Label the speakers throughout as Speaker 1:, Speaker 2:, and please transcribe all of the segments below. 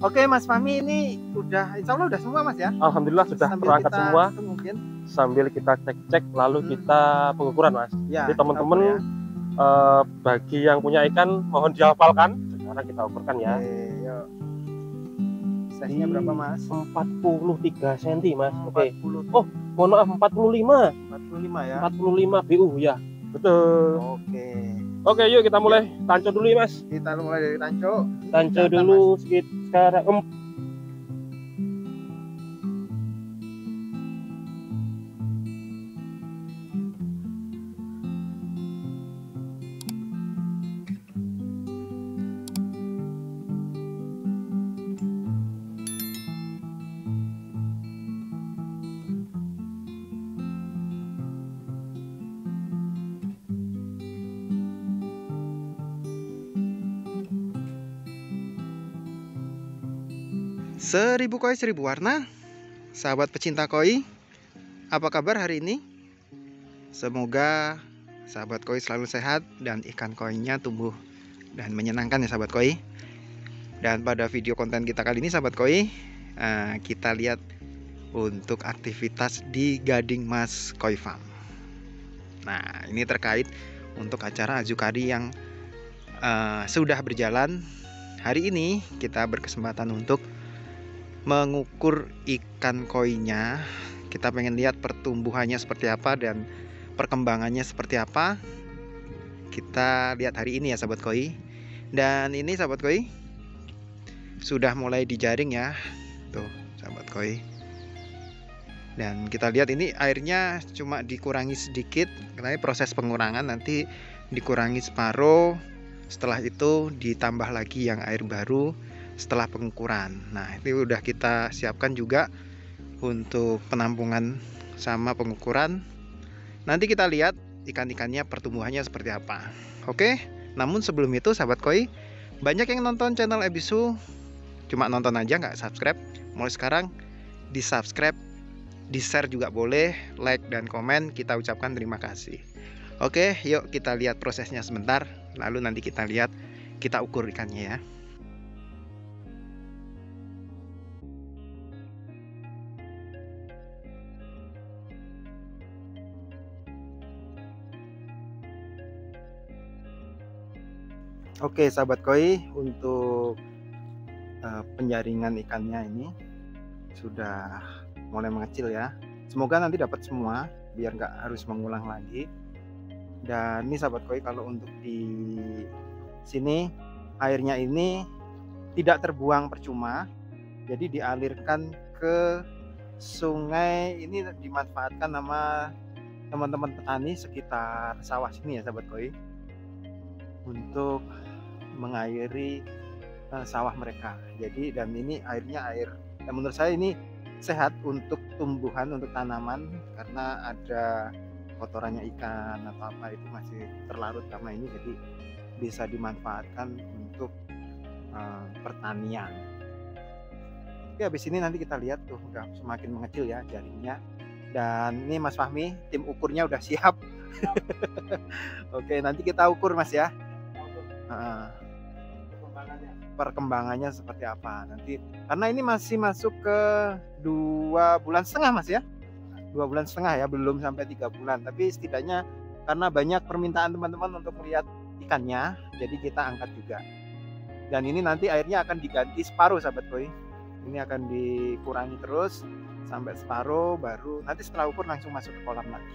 Speaker 1: Oke Mas Fahmi ini udah Insya Allah udah semua Mas ya
Speaker 2: Alhamdulillah sudah
Speaker 1: Sambil
Speaker 2: terangkat
Speaker 1: kita
Speaker 2: semua
Speaker 1: mungkin
Speaker 2: sambil kita cek-cek lalu
Speaker 1: Hmm.
Speaker 2: kita pengukuran mas.
Speaker 1: ya,
Speaker 2: Jadi teman-teman
Speaker 1: ukur
Speaker 2: eh, bagi yang punya ikan mohon dihafalkan. Sekarang kita ukurkan
Speaker 1: ya.
Speaker 2: ya.
Speaker 1: Oke, yuk. Size-nya berapa Mas?
Speaker 2: 43 cm mas. Oke.
Speaker 1: 40
Speaker 2: Oh. Mohon maaf 45.
Speaker 1: 45 ya
Speaker 2: 45 BU ya. Betul.
Speaker 1: Oke
Speaker 2: Oke yuk kita mulai tanco dulu ya mas.
Speaker 1: kita mulai dari
Speaker 2: Tanco
Speaker 1: Data,
Speaker 2: dulu sekarang.
Speaker 1: Seribu koi seribu warna. Sahabat pecinta koi Apa kabar hari ini? Semoga sahabat koi selalu sehat Dan ikan koinya tumbuh Dan menyenangkan ya sahabat koi. Dan pada video konten kita kali ini sahabat koi eh, Kita lihat Untuk aktivitas di Gading Mas Koi Farm. Nah ini terkait Untuk acara Azukari yang eh, Sudah berjalan. Hari ini kita berkesempatan untuk mengukur ikan koinya. Kita pengen lihat pertumbuhannya seperti apa dan perkembangannya seperti apa. Kita lihat hari ini ya sahabat koi. Dan ini sahabat koi sudah mulai dijaring ya. Tuh sahabat koi. Dan kita lihat ini airnya cuma dikurangi sedikit. Karena proses pengurangan nanti dikurangi separuh. Setelah itu ditambah lagi yang air baru setelah pengukuran. Nah, ini udah kita siapkan juga untuk penampungan sama pengukuran. Nanti kita lihat ikan-ikannya pertumbuhannya seperti apa. Oke. Namun sebelum itu sahabat koi, banyak yang nonton channel Ebisu cuma nonton aja nggak subscribe. Mulai sekarang di subscribe, di share juga boleh, like dan komen. Kita ucapkan terima kasih. Oke, yuk kita lihat prosesnya sebentar. Lalu nanti kita lihat kita ukur ikannya ya. Oke, sahabat koi, untuk eh, penjaringan ikannya ini sudah mulai mengecil ya. Semoga nanti dapat semua, biar nggak harus mengulang lagi. Dan ini sahabat koi, kalau untuk di sini airnya ini tidak terbuang percuma, jadi dialirkan ke sungai ini dimanfaatkan sama teman-teman petani sekitar sawah sini ya sahabat koi untuk mengairi eh, sawah mereka. Jadi dan ini airnya air dan menurut saya ini sehat untuk tumbuhan untuk tanaman karena ada kotorannya ikan atau apa itu masih terlarut sama ini jadi bisa dimanfaatkan untuk eh, pertanian. Oke habis ini nanti kita lihat tuh udah semakin mengecil ya jaringnya dan ini Mas Fahmi tim ukurnya udah siap. Oke nanti kita ukur Mas ya. Heeh. Perkembangannya seperti apa. Nanti karena ini masih masuk ke dua bulan setengah mas ya? Dua bulan setengah ya belum sampai tiga bulan. Tapi setidaknya karena banyak permintaan teman-teman untuk melihat ikannya jadi kita angkat juga. Dan ini nanti airnya akan diganti separuh sahabat koi ini akan dikurangi terus sampai separuh baru nanti setelah ukur langsung masuk ke kolam lagi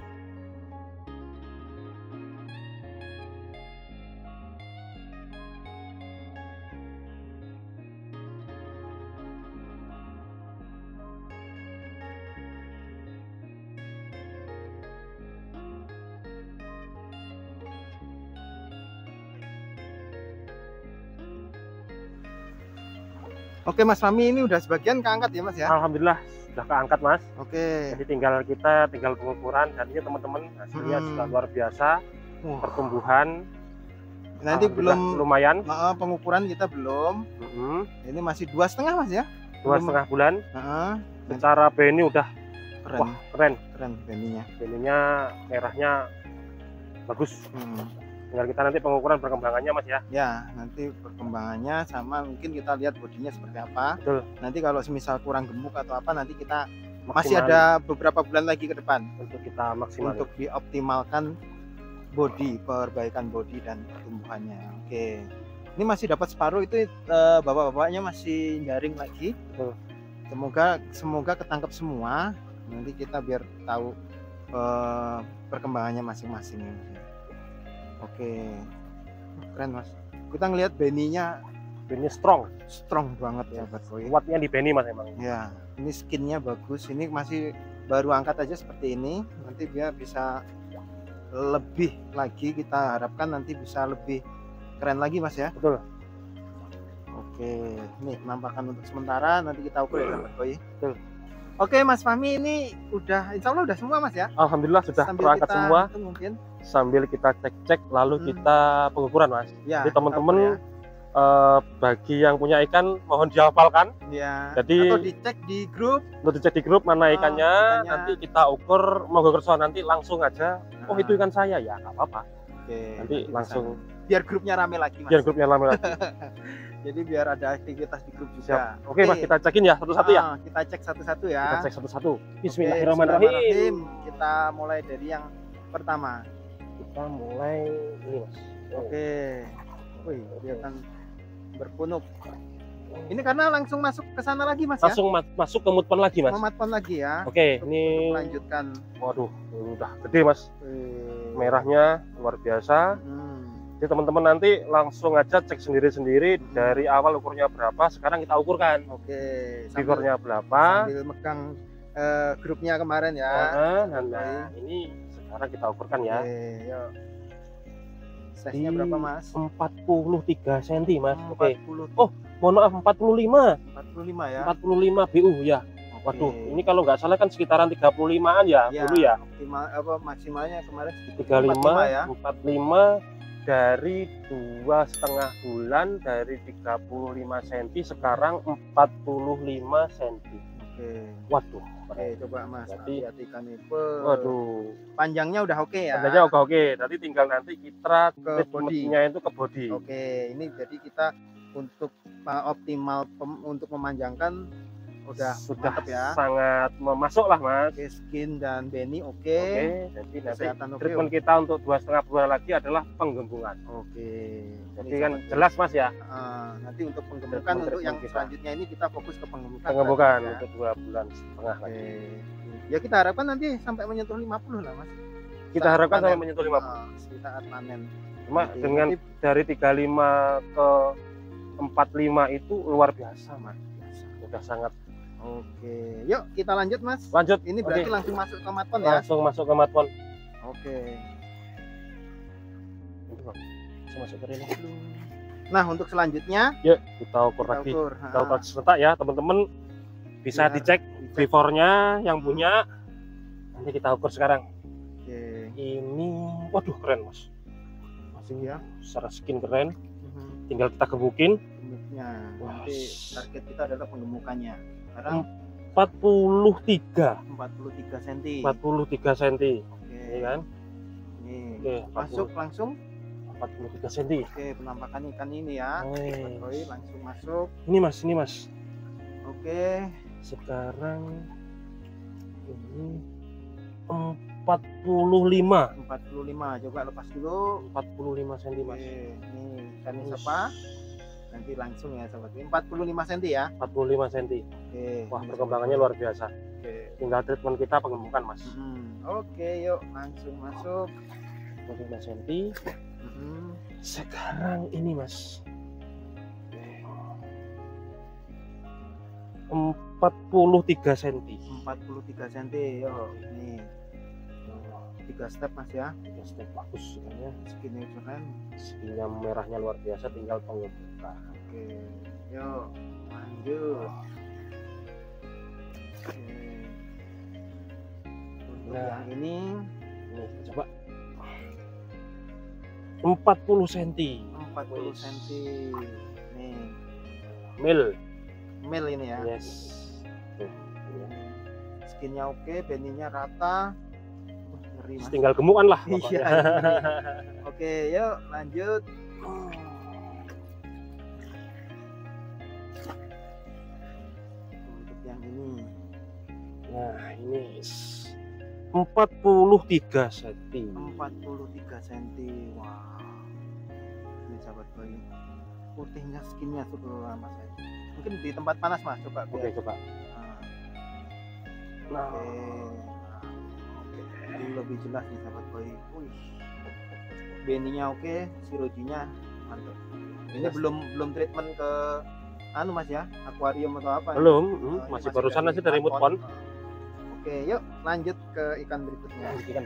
Speaker 1: Oke Mas Fami ini udah sebagian keangkat ya Mas ya
Speaker 2: Alhamdulillah sudah keangkat mas.
Speaker 1: Oke
Speaker 2: Jadi tinggal kita tinggal pengukuran dan ini teman-teman hasilnya
Speaker 1: Hmm.
Speaker 2: sudah luar biasa.
Speaker 1: Wah,
Speaker 2: Pertumbuhan
Speaker 1: nanti belum
Speaker 2: lumayan.
Speaker 1: Maaf, pengukuran kita belum.
Speaker 2: Mhm.
Speaker 1: Ini masih dua setengah mas ya?
Speaker 2: Dua
Speaker 1: Belum.
Speaker 2: setengah bulan.
Speaker 1: Heeh,
Speaker 2: Secara beni udah
Speaker 1: keren,
Speaker 2: wah keren.
Speaker 1: keren beninya.
Speaker 2: Beninya merahnya bagus.
Speaker 1: Hmm.
Speaker 2: Tinggal kita nanti pengukuran perkembangannya mas ya
Speaker 1: Ya, nanti perkembangannya sama mungkin kita lihat bodinya seperti apa.
Speaker 2: Betul.
Speaker 1: Nanti kalau semisal kurang gemuk atau apa nanti kita
Speaker 2: Maksimal
Speaker 1: masih ada beberapa bulan lagi ke depan
Speaker 2: untuk kita maksimal
Speaker 1: untuk dioptimalkan body, perbaikan body dan pertumbuhannya. Oke. Ini masih dapat separuh itu eh, bapak-bapaknya masih nyaring lagi.
Speaker 2: Betul.
Speaker 1: Semoga semoga ketangkep semua. Nanti kita biar tahu eh, perkembangannya masing-masing. Oke. Keren, Mas. Kita ngelihat beninya
Speaker 2: ini strong
Speaker 1: strong banget ya, Pak Boy.
Speaker 2: kuatnya di Benny mas emang
Speaker 1: Ya, ini skinnya bagus. Ini masih baru angkat aja seperti ini. Nanti dia bisa lebih lagi kita harapkan nanti bisa lebih keren lagi mas ya.
Speaker 2: Betul.
Speaker 1: Oke, nih penampakan untuk sementara nanti kita ukur ya Pak Boy.
Speaker 2: Betul.
Speaker 1: Oke Mas Fahmi ini udah Insya Allah udah semua mas ya.
Speaker 2: Alhamdulillah sudah
Speaker 1: Sambil
Speaker 2: terangkat semua
Speaker 1: mungkin.
Speaker 2: Sambil kita cek-cek lalu
Speaker 1: Hmm.
Speaker 2: kita pengukuran mas
Speaker 1: Ya.
Speaker 2: Jadi teman-teman, Eh, bagi yang punya ikan mohon dihafalkan
Speaker 1: ya.
Speaker 2: Jadi-
Speaker 1: atau dicek di grup.
Speaker 2: untuk dicek di grup mana
Speaker 1: Oh,
Speaker 2: ikannya
Speaker 1: ikannya.
Speaker 2: nanti kita ukur mau kerso nanti langsung aja oh
Speaker 1: Nah,
Speaker 2: itu ikan saya ya nggak apa-apa
Speaker 1: Oke,
Speaker 2: nanti
Speaker 1: bisa.
Speaker 2: langsung
Speaker 1: biar grupnya rame lagi mas.
Speaker 2: biar grupnya lama lagi
Speaker 1: Jadi biar ada aktivitas di grup juga.
Speaker 2: Siap. oke mas kita cekin ya satu-satu ya
Speaker 1: Ah, kita cek satu-satu ya.
Speaker 2: kita cek satu-satu
Speaker 1: Oke,
Speaker 2: Bismillahirrahmanirrahim
Speaker 1: Bismillahirrahmanirrahim. Kita mulai dari yang pertama.
Speaker 2: Kita mulai mas
Speaker 1: Oke. Wih, dia kan berpunuk. Ini karena langsung masuk ke sana lagi Mas ya.
Speaker 2: langsung ma- masuk ke mutpon lagi mas
Speaker 1: Mematpon lagi ya.
Speaker 2: oke
Speaker 1: Untuk-
Speaker 2: ini
Speaker 1: untuk melanjutkan
Speaker 2: waduh udah gede mas
Speaker 1: Wih.
Speaker 2: merahnya luar biasa
Speaker 1: Hmm.
Speaker 2: jadi teman-teman nanti langsung aja cek sendiri-sendiri dari awal ukurnya berapa sekarang kita ukurkan
Speaker 1: Oke. Sambil,
Speaker 2: fiturnya berapa
Speaker 1: sambil megang eh, grupnya kemarin ya.
Speaker 2: Nah, nah, nah, ini sekarang kita ukurkan ya.
Speaker 1: Oke, yuk. Size-nya
Speaker 2: Di
Speaker 1: berapa Mas?
Speaker 2: 43 cm, Mas. Oke.
Speaker 1: 40
Speaker 2: Oh, Mohon maaf 45.
Speaker 1: 45 ya.
Speaker 2: 45 BU ya. Waduh,
Speaker 1: Oke.
Speaker 2: ini kalau nggak salah kan sekitaran 35-an ya,
Speaker 1: Ya,
Speaker 2: dulu ya.
Speaker 1: optimal apa maksimalnya kemarin segitu
Speaker 2: 35
Speaker 1: ya.
Speaker 2: 45 dari dua setengah bulan dari 35 cm sekarang 45 cm.
Speaker 1: Oke.
Speaker 2: Waduh,
Speaker 1: Oke, coba Mas.
Speaker 2: Berarti-
Speaker 1: Hati-hati ikan ini.
Speaker 2: waduh.
Speaker 1: Panjangnya udah oke ya.
Speaker 2: Tandanya oke oke. Nanti tinggal nanti kita
Speaker 1: Ke
Speaker 2: treatmentnya itu ke body.
Speaker 1: Oke, ini jadi kita untuk uh, optimal pem- untuk memanjangkan udah
Speaker 2: sudah
Speaker 1: mantep ya.
Speaker 2: sangat memasuk lah mas.
Speaker 1: Oke, skin dan beni oke.
Speaker 2: Oke, jadi nanti
Speaker 1: Kesehatan
Speaker 2: treatment kita untuk dua setengah bulan lagi adalah penggembungan.
Speaker 1: Oke.
Speaker 2: Jadi
Speaker 1: Ini
Speaker 2: kan jelas mas ya,
Speaker 1: uh, nanti untuk penggemukan
Speaker 2: Treatment-
Speaker 1: untuk yang
Speaker 2: kita.
Speaker 1: selanjutnya ini kita fokus ke penggemukan.
Speaker 2: pengembukan
Speaker 1: berarti ya.
Speaker 2: untuk dua bulan setengah
Speaker 1: Oke.
Speaker 2: lagi.
Speaker 1: Ya kita harapkan nanti sampai menyentuh 50 lah, Mas.
Speaker 2: Kita
Speaker 1: Saat
Speaker 2: harapkan sampai
Speaker 1: panen.
Speaker 2: menyentuh 50.
Speaker 1: Ah, saat panen.
Speaker 2: Cuma
Speaker 1: Nanti-
Speaker 2: dengan
Speaker 1: nanti
Speaker 2: dari 35 ke 45 itu luar biasa mas. Udah sangat
Speaker 1: Oke, yuk kita lanjut mas.
Speaker 2: lanjut.
Speaker 1: Ini
Speaker 2: Oke.
Speaker 1: berarti langsung masuk ke matpon ya.
Speaker 2: langsung masuk ke matpon.
Speaker 1: Oke.
Speaker 2: Langsung masuk ke ini.
Speaker 1: Nah untuk selanjutnya
Speaker 2: Yuk kita ukur
Speaker 1: kita
Speaker 2: lagi.
Speaker 1: ukur.
Speaker 2: Kita ukur serentak ya teman-teman. Bisa
Speaker 1: Biar
Speaker 2: dicek
Speaker 1: dicek.
Speaker 2: beforenya yang punya. Nanti kita ukur sekarang.
Speaker 1: Oke,
Speaker 2: Ini waduh keren mas.
Speaker 1: masih ya.
Speaker 2: Secara skin keren.
Speaker 1: Mhm.
Speaker 2: Tinggal kita gebukin.
Speaker 1: Gemuknya.
Speaker 2: Wah.
Speaker 1: Nanti target kita adalah penggemukannya. Sekarang
Speaker 2: 43
Speaker 1: 43 cm.
Speaker 2: 43 cm.
Speaker 1: Oke.
Speaker 2: Ini kan.
Speaker 1: Ini
Speaker 2: Oke,
Speaker 1: masuk langsung.
Speaker 2: 43 cm.
Speaker 1: Oke, penampakan ikan ini ya. Oke, langsung masuk.
Speaker 2: Ini mas, ini mas.
Speaker 1: Oke.
Speaker 2: Sekarang ini 45
Speaker 1: 45. Coba lepas dulu.
Speaker 2: 45 cm mas.
Speaker 1: Oke, ini ikannya
Speaker 2: Terus.
Speaker 1: siapa? Nanti langsung ya sobat. Ini 45 cm ya.
Speaker 2: 45 cm.
Speaker 1: Oke.
Speaker 2: Wah perkembangannya luar biasa.
Speaker 1: Oke.
Speaker 2: Tinggal treatment kita pengembukan mas.
Speaker 1: Mhm. Oke, yuk langsung masuk.
Speaker 2: 45 cm.
Speaker 1: Mhm.
Speaker 2: Sekarang ini mas. 43 cm.
Speaker 1: 43 cm. Yuk, ini tiga step Mas ya.
Speaker 2: Tiga step bagus sebenarnya.
Speaker 1: Skinnya keren.
Speaker 2: Skinnya merahnya luar biasa. Tinggal pengembukan.
Speaker 1: Oke. Yuk, lanjut. Oke. Untuk
Speaker 2: Nah.
Speaker 1: yang ini
Speaker 2: Ini coba. 40 cm.
Speaker 1: 40
Speaker 2: Wis.
Speaker 1: cm. Nih,
Speaker 2: Mil.
Speaker 1: mil ini ya.
Speaker 2: Yes. Tuh.
Speaker 1: Skinnya oke, beninya rata. Ngeri mas.
Speaker 2: Tinggal gemukan lah
Speaker 1: Iya,
Speaker 2: pokoknya.
Speaker 1: oke yuk lanjut. Untuk yang ini.
Speaker 2: Nah ini s- 43 cm
Speaker 1: 43 cm wow ini sahabat koi putihnya skinnya mas ya. mungkin di tempat panas mas. Coba
Speaker 2: oke
Speaker 1: biar-
Speaker 2: coba.
Speaker 1: Nah,
Speaker 2: nah.
Speaker 1: Oke, ini lebih jelas nih sahabat koi. Wih, beninya oke, sirojinya mantap. Ini
Speaker 2: Jelas.
Speaker 1: belum belum treatment ke anu mas ya, akuarium atau apa?
Speaker 2: belum
Speaker 1: Oh,
Speaker 2: hmm,
Speaker 1: ini
Speaker 2: masih barusan aja dari
Speaker 1: plafon.
Speaker 2: pond
Speaker 1: Oke, yuk lanjut ke ikan berikutnya.
Speaker 2: Kan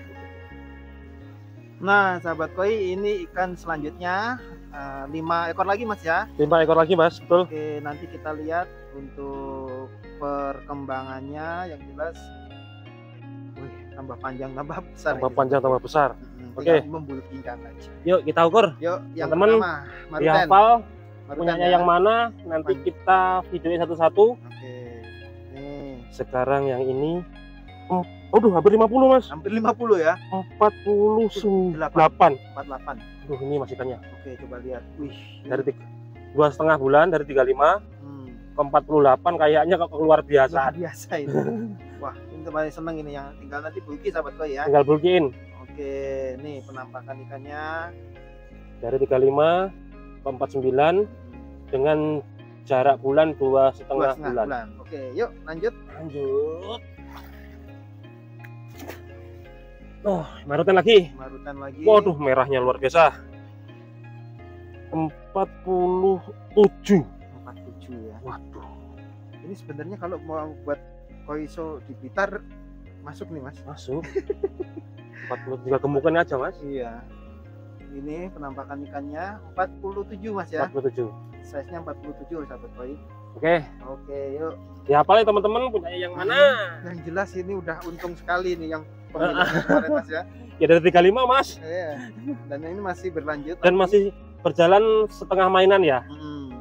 Speaker 1: Nah, sahabat koi, ini ikan selanjutnya eh, lima ekor lagi mas ya.
Speaker 2: lima ekor lagi mas betul
Speaker 1: Oke, nanti kita lihat untuk perkembangannya yang jelas. Tambah panjang, tambah besar.
Speaker 2: tambah panjang tambah besar
Speaker 1: Mm-mm,
Speaker 2: Oke.
Speaker 1: tinggal membulkikan aja.
Speaker 2: yuk kita ukur
Speaker 1: Yuk, yang
Speaker 2: Teman-teman,
Speaker 1: pertama, Maruten.
Speaker 2: dihafal punyanya
Speaker 1: ya.
Speaker 2: yang mana nanti kita videoin satu-satu
Speaker 1: Oke. Nih,
Speaker 2: sekarang yang ini oh, aduh hampir 50 mas
Speaker 1: hampir 50 ya.
Speaker 2: 48
Speaker 1: 48.
Speaker 2: aduh ini masih ikannya
Speaker 1: Oke, coba lihat. Wih.
Speaker 2: dari tiga dua setengah bulan dari 35
Speaker 1: Hmm,
Speaker 2: ke 48 kayaknya kok keluar biasa
Speaker 1: luar biasa ini. Wah, ini paling seneng ini yang tinggal nanti bulki sahabat koi ya.
Speaker 2: tinggal bulkiin
Speaker 1: Oke, nih penampakan ikannya.
Speaker 2: dari 35 ke 49 dengan jarak bulan dua
Speaker 1: Dua
Speaker 2: setengah
Speaker 1: setengah
Speaker 2: bulan.
Speaker 1: bulan. Oke, yuk lanjut.
Speaker 2: lanjut oh marutan lagi
Speaker 1: Marutan lagi.
Speaker 2: waduh merahnya luar biasa 47
Speaker 1: 47 ya.
Speaker 2: waduh
Speaker 1: Ini sebenarnya kalau mau buat koiso di Blitar masuk nih, Mas.
Speaker 2: masuk 43 gemukan aja mas
Speaker 1: Iya. Ini penampakan ikannya 47 Mas ya.
Speaker 2: 47
Speaker 1: Size-nya 47 sahabat koi.
Speaker 2: oke
Speaker 1: Oke, yuk.
Speaker 2: dihafal ya teman-teman punya yang mana
Speaker 1: Yang jelas ini udah untung sekali nih yang kemarin Mas ya.
Speaker 2: ya dari 35 mas
Speaker 1: Iya. Dan ini masih berlanjut.
Speaker 2: dan masih berjalan setengah mainan ya
Speaker 1: Hmm.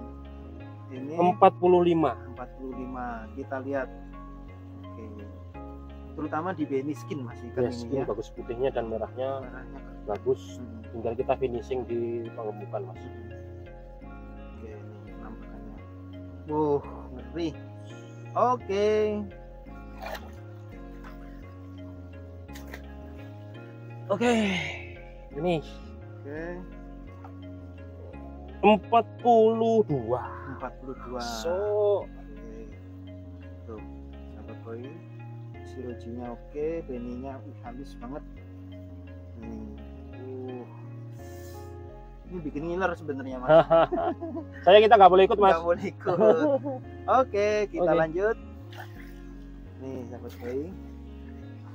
Speaker 1: Ini
Speaker 2: 45
Speaker 1: 45. Kita lihat. Terutama di beni skin Mas ikan
Speaker 2: yes,
Speaker 1: ini
Speaker 2: ini
Speaker 1: ya.
Speaker 2: bagus putihnya dan merahnya
Speaker 1: keren.
Speaker 2: bagus
Speaker 1: Hmm.
Speaker 2: tinggal kita finishing di pengemukan mas
Speaker 1: Oke, ini penampakannya. Wuh, ngeri. Oke.
Speaker 2: oke ini
Speaker 1: Oke,
Speaker 2: 42
Speaker 1: 42.
Speaker 2: so
Speaker 1: Oke. Tuh, sahabat koi. Sirojinya oke, beninya uh, halus banget. Nih. Uh. Ini bikin ngiler sebenarnya, Mas.
Speaker 2: saya kita nggak boleh ikut mas
Speaker 1: Nggak boleh ikut. Oke, kita
Speaker 2: Oke.
Speaker 1: lanjut. Nih, sahabat koi.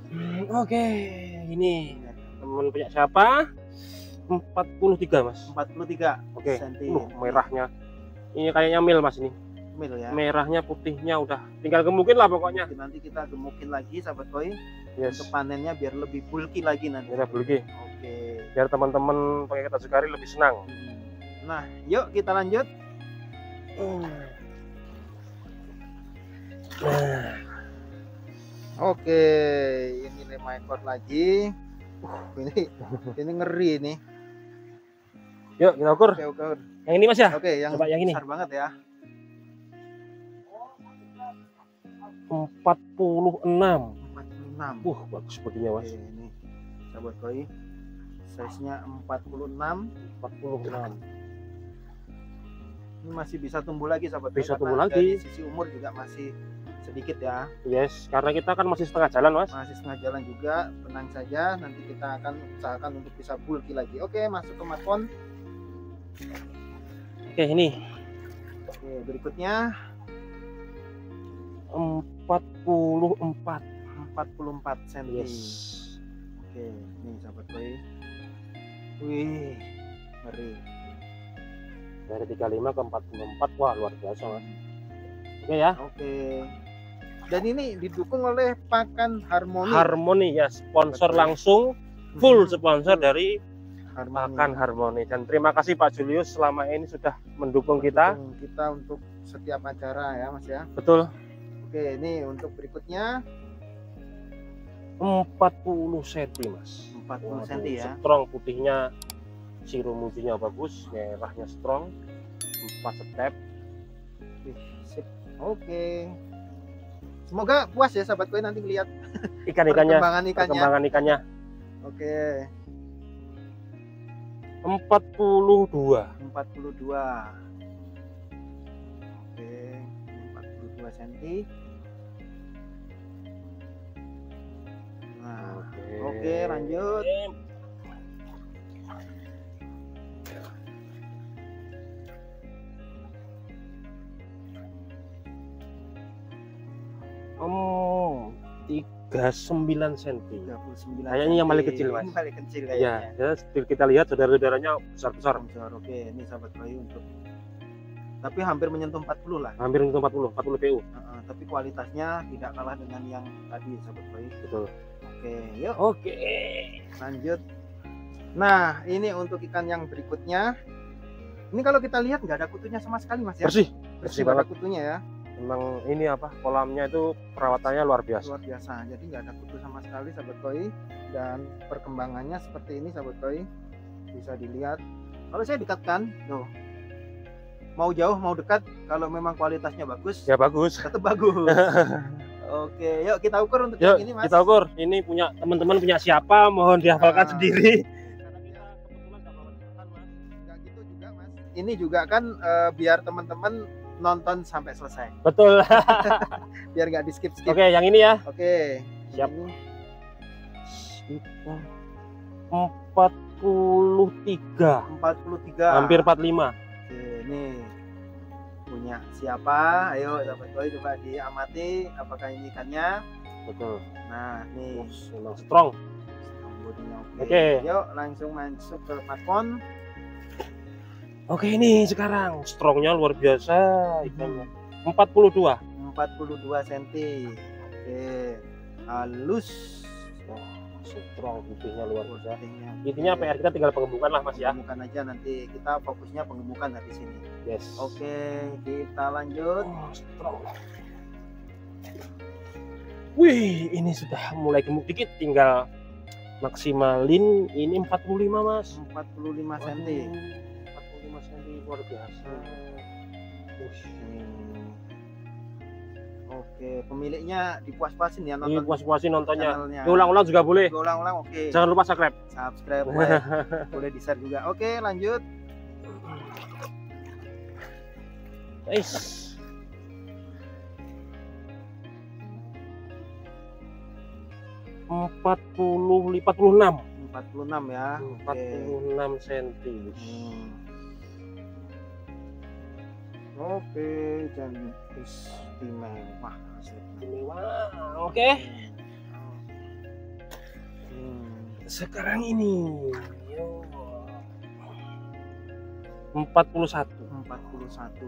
Speaker 2: Hmm, oke ini teman punya siapa 43 mas
Speaker 1: 43
Speaker 2: oke
Speaker 1: senti.
Speaker 2: uh, merahnya ini kayaknya mil mas ini
Speaker 1: mil ya.
Speaker 2: merahnya putihnya udah tinggal gemukin lah pokoknya
Speaker 1: Nanti- Nanti kita gemukin lagi sahabat koi
Speaker 2: yes
Speaker 1: untuk panennya biar lebih bulky lagi nanti.
Speaker 2: kita bulky
Speaker 1: Oke.
Speaker 2: biar teman-teman pengen kita sekali lebih senang
Speaker 1: Nah, yuk kita lanjut.
Speaker 2: nah,
Speaker 1: Oke, ini lima ekor lagi. Uh, ini ini ngeri nih.
Speaker 2: yuk kita ukur
Speaker 1: Oke, oke.
Speaker 2: yang ini mas ya
Speaker 1: Oke, yang,
Speaker 2: Coba yang ini.
Speaker 1: besar banget ya.
Speaker 2: 46
Speaker 1: 46.
Speaker 2: uh bagus
Speaker 1: Oke,
Speaker 2: mas
Speaker 1: ini sahabat koi. Size-nya 46.
Speaker 2: 46
Speaker 1: Ini masih bisa tumbuh lagi sahabat koi,
Speaker 2: Bisa
Speaker 1: karena
Speaker 2: tumbuh lagi.
Speaker 1: Dari sisi umur juga masih sedikit ya.
Speaker 2: yes karena kita kan masih setengah jalan mas
Speaker 1: Masih setengah jalan juga. Tenang saja, nanti kita akan usahakan untuk bisa bulky lagi. Oke, masuk ke matpon.
Speaker 2: oke ini
Speaker 1: Oke, berikutnya
Speaker 2: 44
Speaker 1: 44 cm.
Speaker 2: yes
Speaker 1: Oke, nih sahabat koi. Wih, ngeri.
Speaker 2: dari 35 ke 44 wah luar biasa mas oke ya
Speaker 1: Oke. Dan ini didukung oleh pakan harmoni.
Speaker 2: Harmoni ya sponsor langsung full
Speaker 1: Hmm,
Speaker 2: sponsor dari
Speaker 1: harmoni.
Speaker 2: Makan Harmoni dan terima kasih Pak Julius selama ini sudah mendukung kita
Speaker 1: kita untuk setiap acara ya, Mas ya.
Speaker 2: betul
Speaker 1: Oke, ini untuk berikutnya
Speaker 2: 40 cm mas
Speaker 1: 40 cm ya
Speaker 2: strong putihnya siru mujinya bagus merahnya strong 4 step
Speaker 1: sip. Oke. Semoga puas ya sahabat koi nanti lihat
Speaker 2: ikan-ikannya
Speaker 1: perkembangan ikannya.
Speaker 2: perkembangan ikannya
Speaker 1: Oke,
Speaker 2: 42
Speaker 1: 42. Cm. Nah, oke lanjut.
Speaker 2: Oh, 39 cm.
Speaker 1: 39.
Speaker 2: Kayaknya yang paling kecil, Mas.
Speaker 1: Yang paling kecil
Speaker 2: Ya,
Speaker 1: kayaknya.
Speaker 2: ya, seperti kita lihat saudara-saudaranya besar-besar,
Speaker 1: Besar. Oke, ini sahabat koi untuk tapi hampir menyentuh 40 lah.
Speaker 2: hampir menyentuh 40, 40 PU.
Speaker 1: Heeh, tapi kualitasnya tidak kalah dengan yang tadi sahabat koi.
Speaker 2: Betul.
Speaker 1: Oke, yuk
Speaker 2: Oke.
Speaker 1: lanjut. Nah, ini untuk ikan yang berikutnya. Ini kalau kita lihat nggak ada kutunya sama sekali, Mas ya.
Speaker 2: Bersih.
Speaker 1: Bersih
Speaker 2: bersih
Speaker 1: ada kutunya ya.
Speaker 2: Memang ini apa? Kolamnya itu perawatannya luar biasa.
Speaker 1: Luar biasa. Jadi nggak ada kutu sama sekali, sahabat koi. Dan perkembangannya seperti ini, sahabat koi. Bisa dilihat. Kalau saya dekatkan, tuh. Mau jauh, mau dekat, kalau memang kualitasnya bagus,
Speaker 2: Ya bagus.
Speaker 1: tetap bagus. Oke, yuk kita ukur untuk
Speaker 2: Yuk,
Speaker 1: yang ini, Mas.
Speaker 2: kita ukur. Ini punya teman-teman punya siapa? Mohon dihafalkan
Speaker 1: Ah.
Speaker 2: sendiri.
Speaker 1: Gitu juga, Mas. Ini juga kan eh, biar teman-teman nonton sampai selesai.
Speaker 2: Betul.
Speaker 1: Biar nggak di skip skip.
Speaker 2: Oke, yang ini ya.
Speaker 1: Oke.
Speaker 2: Siap.
Speaker 1: Ini
Speaker 2: Kita 43,
Speaker 1: 43.
Speaker 2: hampir 45.
Speaker 1: Oke, ini punya siapa? Ayo sahabat koi coba diamati apakah ini ikannya.
Speaker 2: Betul.
Speaker 1: Nah, nih
Speaker 2: memang strong.
Speaker 1: bodinya oke.
Speaker 2: Oke.
Speaker 1: Yuk langsung masuk ke platform.
Speaker 2: Oke, ini sekarang strongnya luar biasa ikannya. 42.
Speaker 1: 42 cm. Oke. Halus.
Speaker 2: Wah, strong putihnya luar biasa. Intinya PR kita tinggal pengembukan lah Mas ya.
Speaker 1: Pengemukan aja nanti kita fokusnya pengemukan dari sini.
Speaker 2: Yes.
Speaker 1: Oke, kita lanjut.
Speaker 2: Oh, strong. Wih, ini sudah mulai gemuk dikit, tinggal maksimalin ini 45 mas.
Speaker 1: 45 cm.
Speaker 2: 45 cm luar biasa. Ush.
Speaker 1: Hmm. Oke, pemiliknya dipuas-puasin ya nonton
Speaker 2: puas-puasin nontonnya. Ulang-ulang juga boleh.
Speaker 1: Ulang-ulang oke.
Speaker 2: Jangan lupa subscribe.
Speaker 1: Subscribe boleh, boleh di-share juga. Oke, lanjut.
Speaker 2: Guys. Empat puluh, empat puluh enam,
Speaker 1: 46 ya.
Speaker 2: empat puluh enam senti.
Speaker 1: Hmm. Oke, dan istimewa.
Speaker 2: Wow, oke.
Speaker 1: Hmm.
Speaker 2: Sekarang ini yo. 41
Speaker 1: 41. Oke,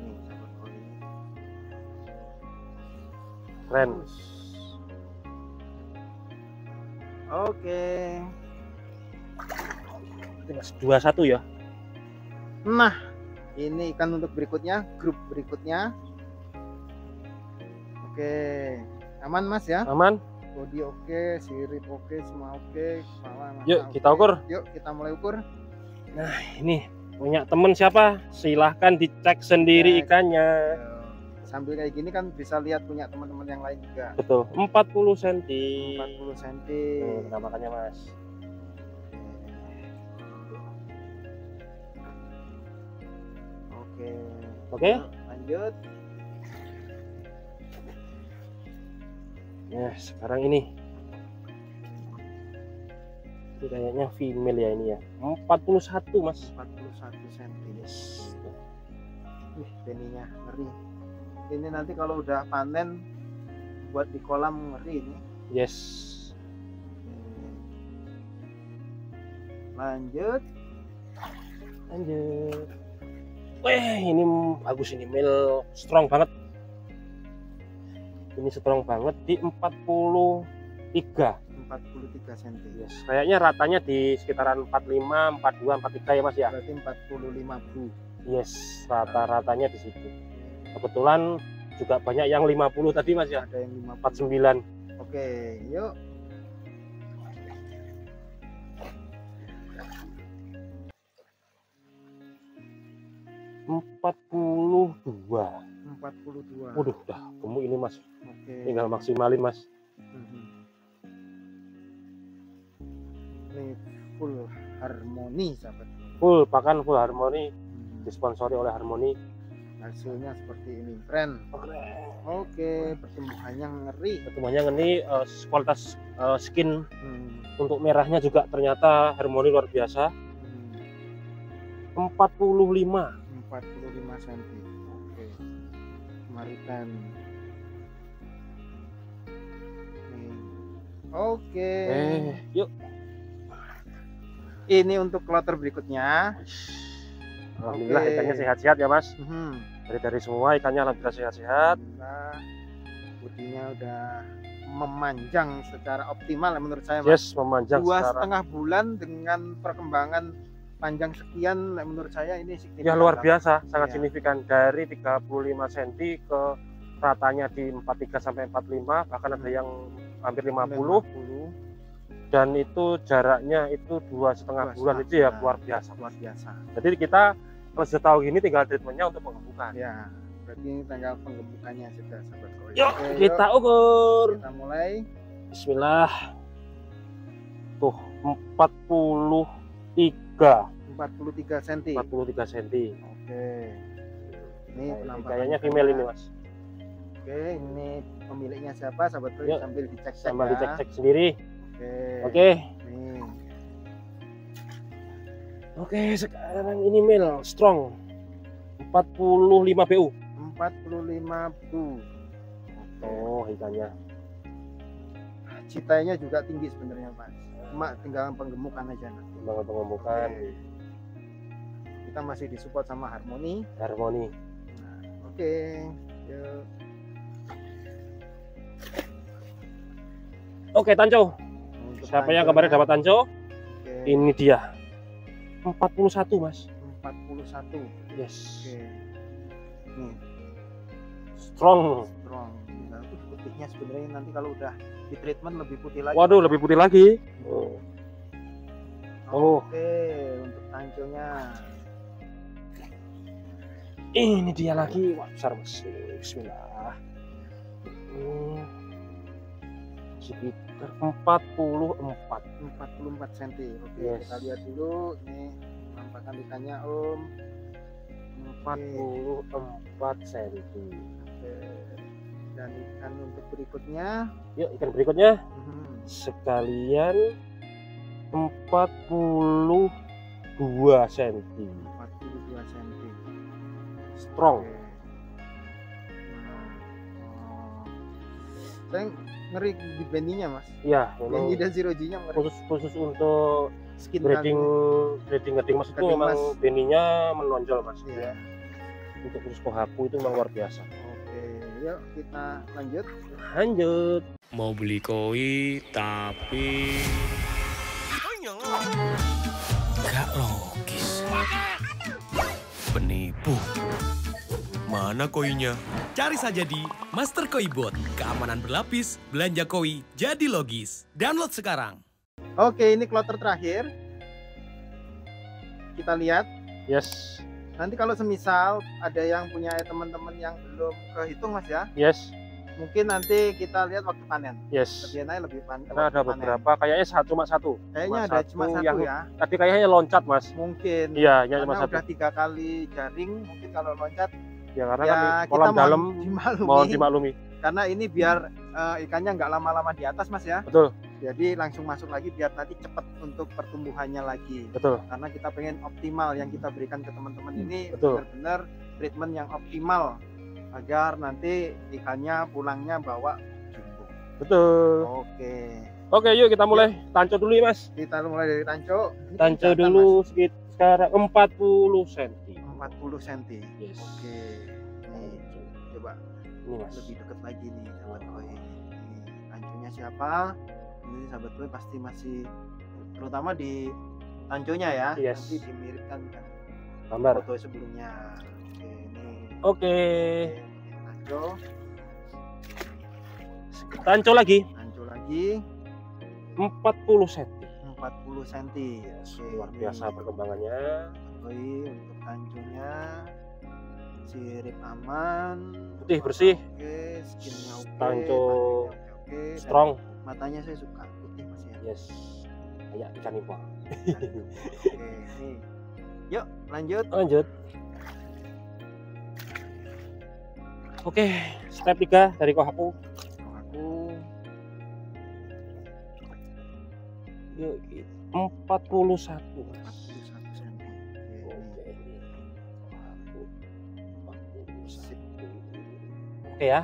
Speaker 1: ini sahabat koi.
Speaker 2: keren.
Speaker 1: Oke.
Speaker 2: Mas 21 ya.
Speaker 1: Nah, ini ikan untuk berikutnya, grup berikutnya. Oke, aman Mas ya?
Speaker 2: Aman?
Speaker 1: Body oke, sirip oke, semua oke, kepala mata
Speaker 2: Yuk, kita ukur.
Speaker 1: Yuk, kita mulai ukur.
Speaker 2: Ini punya temen siapa? Silahkan dicek sendiri
Speaker 1: Cek.
Speaker 2: ikannya.
Speaker 1: Ayo. Sambil kayak gini kan bisa lihat punya teman-teman yang lain juga.
Speaker 2: Betul, 40 cm.
Speaker 1: 40 cm.
Speaker 2: Tuh, penampakannya Mas.
Speaker 1: Oke.
Speaker 2: Oke?
Speaker 1: Lanjut.
Speaker 2: Nah, sekarang ini. Ini kayaknya female ya ini ya. 41, Mas.
Speaker 1: 41 cm. Wih, beninya ngeri. Ini nanti kalau udah panen buat di kolam ngeri ini.
Speaker 2: Yes.
Speaker 1: Lanjut.
Speaker 2: Lanjut. Weh, ini bagus ini male strong banget. Ini strong banget di 43.
Speaker 1: 43 cm.
Speaker 2: Yes. Kayaknya ratanya di sekitaran 45, 42, 43 ya Mas ya.
Speaker 1: Berarti 45 bu.
Speaker 2: Yes, rata-ratanya di situ. Kebetulan juga banyak yang 50 tadi Mas ya.
Speaker 1: Ada yang 50.
Speaker 2: 49.
Speaker 1: Oke, yuk.
Speaker 2: empat puluh dua
Speaker 1: 42.
Speaker 2: waduh dah gemuk ini mas
Speaker 1: Oke.
Speaker 2: tinggal maksimalin mas
Speaker 1: Mhm. Ini full harmoni sahabat.
Speaker 2: full pakan full harmoni
Speaker 1: Mhm.
Speaker 2: disponsori oleh harmoni
Speaker 1: Hasilnya seperti ini, friend. Oke, pertumbuhannya ngeri.
Speaker 2: pertumbuhannya ini eh, kualitas eh, skin
Speaker 1: Hmm.
Speaker 2: untuk merahnya juga ternyata harmoni luar biasa
Speaker 1: hmm.
Speaker 2: 45
Speaker 1: 45 cm. Oke. Nih. Oke.
Speaker 2: eh yuk
Speaker 1: Ini untuk kloter berikutnya.
Speaker 2: Alhamdulillah
Speaker 1: Oke.
Speaker 2: ikannya sehat-sehat ya mas
Speaker 1: Hmm.
Speaker 2: dari dari semua ikannya alhamdulillah sehat-sehat
Speaker 1: budinya udah memanjang secara optimal menurut saya mas.
Speaker 2: yes memanjang
Speaker 1: Dua
Speaker 2: secara
Speaker 1: setengah bulan dengan perkembangan panjang sekian menurut saya ini signifikan.
Speaker 2: ya luar biasa sangat
Speaker 1: Iya.
Speaker 2: signifikan dari 35 cm ke ratanya di 43 sampai 45 bahkan ada yang hampir 50
Speaker 1: 50
Speaker 2: dan itu jaraknya itu dua setengah bulan itu ya luar biasa
Speaker 1: luar biasa.
Speaker 2: jadi kita kalau sudah tahu gini tinggal treatmentnya untuk pengembukan
Speaker 1: Ya, berarti ini tanggal penggemukannya sudah sahabat koi.
Speaker 2: yuk
Speaker 1: Oke,
Speaker 2: kita ukur
Speaker 1: kita mulai.
Speaker 2: Bismillah tuh 43
Speaker 1: 43 cm.
Speaker 2: 43 cm
Speaker 1: Oke. Ini
Speaker 2: Nah, ini kayaknya female ini mas
Speaker 1: Oke, ini pemiliknya siapa sahabat
Speaker 2: Yuk,
Speaker 1: sambil dicek
Speaker 2: sambil
Speaker 1: ya.
Speaker 2: dicek-cek sendiri
Speaker 1: Oke.
Speaker 2: oke
Speaker 1: Nih.
Speaker 2: oke sekarang ini male strong 45 BU
Speaker 1: 45 bu.
Speaker 2: oh ikannya
Speaker 1: Citanya juga tinggi sebenarnya, Mas. Cuma tinggal penggemukan aja nanti.
Speaker 2: banget pengembukan
Speaker 1: Oke. Kita masih disupport sama Harmoni.
Speaker 2: harmoni
Speaker 1: Nah, Oke. Yuk.
Speaker 2: oke Tanco
Speaker 1: Untuk
Speaker 2: siapa yang kemarin dapat Tanco
Speaker 1: Oke.
Speaker 2: ini dia 41 mas
Speaker 1: 41.
Speaker 2: yes
Speaker 1: Oke. Nih,
Speaker 2: strong
Speaker 1: strong. Nah, putihnya sebenarnya nanti kalau udah di treatment lebih putih lagi.
Speaker 2: waduh lebih putih lagi oh. Oh.
Speaker 1: Oke, untuk tanconya.
Speaker 2: ini dia lagi wah besar mas Bismillah Hmm. sekitar 44
Speaker 1: 44 cm. Oke,
Speaker 2: Yes.
Speaker 1: kita lihat dulu ini penampakan ikannya Om.
Speaker 2: 44 cm.
Speaker 1: Dan ikan untuk berikutnya
Speaker 2: yuk ikan berikutnya
Speaker 1: hmm,
Speaker 2: sekalian 42 cm
Speaker 1: 42 cm.
Speaker 2: strong
Speaker 1: Oke. Nah, oh. Saya ngeri di bendinya mas.
Speaker 2: ya
Speaker 1: Bendi
Speaker 2: memang
Speaker 1: dan zero G-nya ngeri.
Speaker 2: khusus khusus untuk
Speaker 1: Skin
Speaker 2: breeding breeding ngeding mas itu memang
Speaker 1: mas.
Speaker 2: beninya menonjol mas.
Speaker 1: Iya.
Speaker 2: untuk khusus kohaku itu memang luar biasa
Speaker 1: yuk kita lanjut.
Speaker 2: lanjut
Speaker 3: Mau beli koi tapi Gak logis Penipu Mana koinya? Cari saja di Master Koi Bot Keamanan berlapis, belanja koi jadi logis Download sekarang
Speaker 1: Oke, ini kloter terakhir. Kita lihat.
Speaker 2: yes
Speaker 1: Nanti kalau semisal ada yang punya teman-teman yang belum kehitung mas ya,
Speaker 2: yes
Speaker 1: mungkin nanti kita lihat waktu panen.
Speaker 2: yes
Speaker 1: Lebih enak lebih pan
Speaker 2: karena ada
Speaker 1: panen.
Speaker 2: beberapa kayaknya satu cuma satu
Speaker 1: Kayaknya
Speaker 2: cuma
Speaker 1: ada
Speaker 2: satu
Speaker 1: cuma satu
Speaker 2: yang-
Speaker 1: ya.
Speaker 2: tadi kayaknya loncat mas
Speaker 1: Mungkin.
Speaker 2: iya ya cuma satu
Speaker 1: udah tiga kali jaring, mungkin kalau loncat
Speaker 2: ya karena
Speaker 1: ya
Speaker 2: kan di
Speaker 1: kita
Speaker 2: kolam
Speaker 1: mohon
Speaker 2: dalam
Speaker 1: dimaklumi.
Speaker 2: mohon dimaklumi
Speaker 1: Karena ini biar eh, ikannya nggak lama-lama di atas mas ya.
Speaker 2: betul
Speaker 1: Jadi langsung masuk lagi biar nanti cepat untuk pertumbuhannya lagi.
Speaker 2: betul
Speaker 1: Karena kita pengen optimal yang kita berikan ke teman-teman ini
Speaker 2: Hmm, Betul.
Speaker 1: benar-benar treatment yang optimal agar nanti ikannya pulangnya bawa jumbo.
Speaker 2: betul
Speaker 1: Oke,
Speaker 2: oke yuk kita mulai tanco dulu ya mas
Speaker 1: kita mulai dari tanco. Ini
Speaker 2: tanco dulu sekitar 40 cm
Speaker 1: Mas. 40 cm.
Speaker 2: yes
Speaker 1: Oke, nih coba
Speaker 2: ini mas
Speaker 1: lebih dekat lagi nih sahabat koi. Ini tanconya siapa? Ini sahabat koi pasti masih terutama di tanconya ya.
Speaker 2: Yes.
Speaker 1: Nanti dimiripkan dengan
Speaker 2: gambar
Speaker 1: foto sebelumnya. Oke, ini
Speaker 2: oke
Speaker 1: tanco,
Speaker 2: tanco lagi
Speaker 1: tanco lagi
Speaker 2: 40 cm
Speaker 1: 40 cm. Oke,
Speaker 2: luar
Speaker 1: ini
Speaker 2: biasa perkembangannya
Speaker 1: Koi untuk tanjungnya sirip aman.
Speaker 2: Putih, bersih.
Speaker 1: Oke, skinnya oke.
Speaker 2: Tanco
Speaker 1: oke, oke. Dan
Speaker 2: strong
Speaker 1: Matanya saya suka putih mas ya.
Speaker 2: yes kayak ikan impor
Speaker 1: Oke, nih. Yuk, lanjut.
Speaker 2: lanjut oke step 3 dari kohaku
Speaker 1: Kalau aku
Speaker 2: yuk 41 mas
Speaker 1: 41 cm. Oke,
Speaker 2: oke
Speaker 1: ini.
Speaker 2: Kohaku 41
Speaker 1: Sip.
Speaker 2: oke ya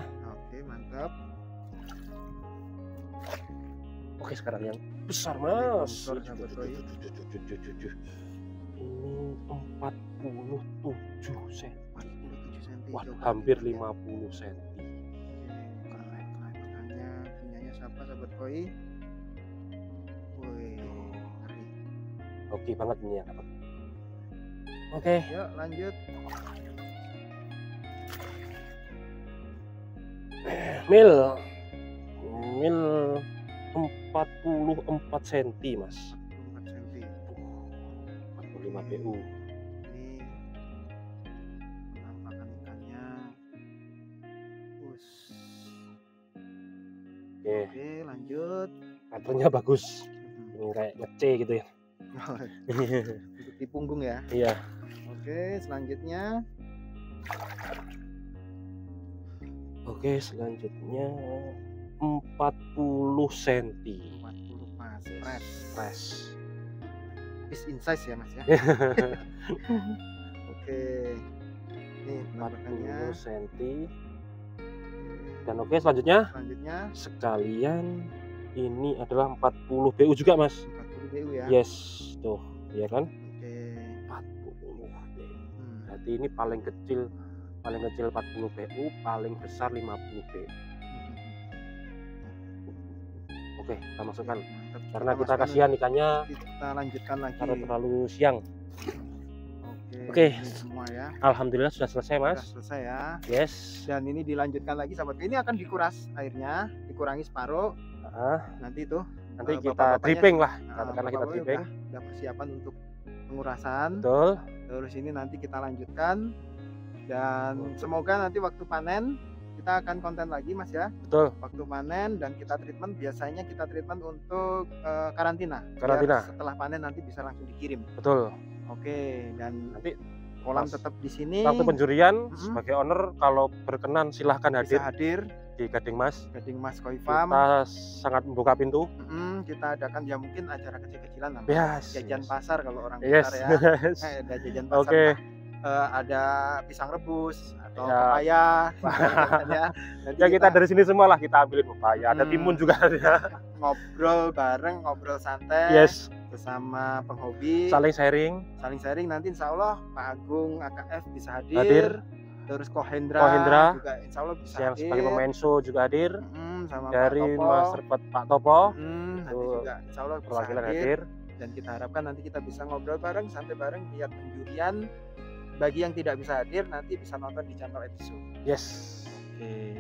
Speaker 1: oke
Speaker 2: sekarang yang besar mas ini 47 cm
Speaker 1: 47 cm.
Speaker 2: Wah, hampir
Speaker 1: kita lihat.
Speaker 2: 50 cm
Speaker 1: Oke, keren keren makanya punyanya siapa sahabat koi? Woi, ngeri.
Speaker 2: oke banget ini ya dapat oke
Speaker 1: Yuk lanjut.
Speaker 2: mil 44 cm mas
Speaker 1: 44 cm.
Speaker 2: 45 PU
Speaker 1: Ini penampakan ikannya. Us.
Speaker 2: oke
Speaker 1: Oke, lanjut.
Speaker 2: patternnya bagus
Speaker 1: Hmm.
Speaker 2: Kayak ngece gitu ya
Speaker 1: Untuk di punggung ya.
Speaker 2: iya
Speaker 1: Oke, selanjutnya
Speaker 2: oke selanjutnya 40 cm
Speaker 1: 40 pas press.
Speaker 2: fresh
Speaker 1: Fish in size ya, Mas ya. Oke. Nih, penampakannya.
Speaker 2: 40 cm dan oke selanjutnya
Speaker 1: Selanjutnya
Speaker 2: sekalian ini adalah 40 BU juga mas
Speaker 1: 40 BU ya.
Speaker 2: yes tuh ya kan
Speaker 1: Oke.
Speaker 2: 40 BU
Speaker 1: Hmm.
Speaker 2: berarti ini paling kecil paling kecil 40 BU paling besar 50 BU oke kita masukkan
Speaker 1: Mantap.
Speaker 2: karena kita kasihan ikannya
Speaker 1: kita lanjutkan lagi.
Speaker 2: karena terlalu siang
Speaker 1: Oke. Semua ya.
Speaker 2: alhamdulillah sudah selesai mas
Speaker 1: Sudah selesai ya.
Speaker 2: yes
Speaker 1: Dan ini dilanjutkan lagi sahabat. Ini akan dikuras airnya, dikurangi separuh.
Speaker 2: Ah,
Speaker 1: Nanti tuh
Speaker 2: nanti
Speaker 1: Eh,
Speaker 2: kita dripping lah
Speaker 1: Nah,
Speaker 2: katakanlah kita dripping
Speaker 1: udah, udah persiapan untuk pengurasan.
Speaker 2: betul
Speaker 1: Terus ini nanti kita lanjutkan dan semoga nanti waktu panen kita akan konten lagi Mas ya.
Speaker 2: betul
Speaker 1: Waktu panen dan kita treatment biasanya kita treatment untuk eh, karantina. Biar
Speaker 2: Karantina.
Speaker 1: setelah panen nanti bisa langsung dikirim.
Speaker 2: betul
Speaker 1: Oke, dan
Speaker 2: nanti
Speaker 1: kolam
Speaker 2: pas
Speaker 1: tetap di sini.
Speaker 2: waktu penjurian
Speaker 1: Mm-mm.
Speaker 2: sebagai owner kalau berkenan silahkan hadir
Speaker 1: bisa hadir
Speaker 2: di Gading Mas
Speaker 1: Gading Mas Koi Farm.
Speaker 2: kita sangat membuka pintu
Speaker 1: Mm, kita adakan ya mungkin acara kecil-kecilan
Speaker 2: yes
Speaker 1: jajan
Speaker 2: yes.
Speaker 1: pasar kalau orang
Speaker 2: yes,
Speaker 1: besar ya.
Speaker 2: yes.
Speaker 1: Eh, ada jajan pasar.
Speaker 2: oke
Speaker 1: entah, eh, ada pisang rebus atau
Speaker 2: Ya.
Speaker 1: pepaya ya. Nanti
Speaker 2: ya kita dari sini semua lah kita ambilin pepaya ada
Speaker 1: Hmm.
Speaker 2: timun juga ada
Speaker 1: ngobrol bareng, ngobrol santai
Speaker 2: yes
Speaker 1: bersama penghobi,
Speaker 2: saling sharing
Speaker 1: saling sharing nanti insya Allah Pak Agung AKF bisa hadir,
Speaker 2: Hadir.
Speaker 1: terus Kohendra,
Speaker 2: Kohendra.
Speaker 1: juga insya Allah bisa
Speaker 2: yang
Speaker 1: hadir,
Speaker 2: sebagai pemain show juga hadir
Speaker 1: Mm, sama
Speaker 2: dari
Speaker 1: Pak Topo.
Speaker 2: Master Pet Pak Topo
Speaker 1: Mm, nanti juga insya Allah
Speaker 2: perwakilan
Speaker 1: hadir.
Speaker 2: hadir
Speaker 1: dan kita harapkan nanti kita bisa ngobrol bareng sampai bareng lihat penjurian bagi yang tidak bisa hadir nanti bisa nonton di channel episode
Speaker 2: yes.
Speaker 1: Oke.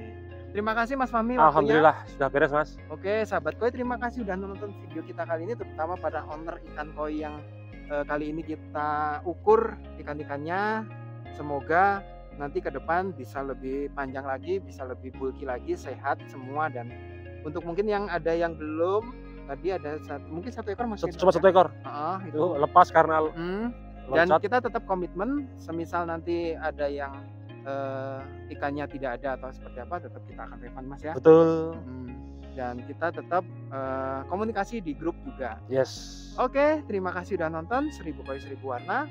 Speaker 1: Terima kasih Mas Fahmi waktunya.
Speaker 2: alhamdulillah sudah beres mas.
Speaker 1: Oke sahabat koi terima kasih sudah nonton video kita kali ini terutama pada owner ikan koi yang eh, kali ini kita ukur ikan-ikannya. Semoga nanti ke depan bisa lebih panjang lagi bisa lebih bulky lagi sehat semua. Dan untuk mungkin yang ada yang belum tadi ada satu mungkin satu ekor masih
Speaker 2: cuma satu ekor?
Speaker 1: Ah, itu.
Speaker 2: Itu lepas karena
Speaker 1: Hmm, dan
Speaker 2: loncat.
Speaker 1: kita tetap komitmen semisal nanti ada yang eh, ikannya tidak ada atau seperti apa tetap kita akan refund mas ya.
Speaker 2: Betul.
Speaker 1: Hmm, dan kita tetap eh, komunikasi di grup juga.
Speaker 2: Yes.
Speaker 1: Oke terima kasih udah nonton seribu koi seribu warna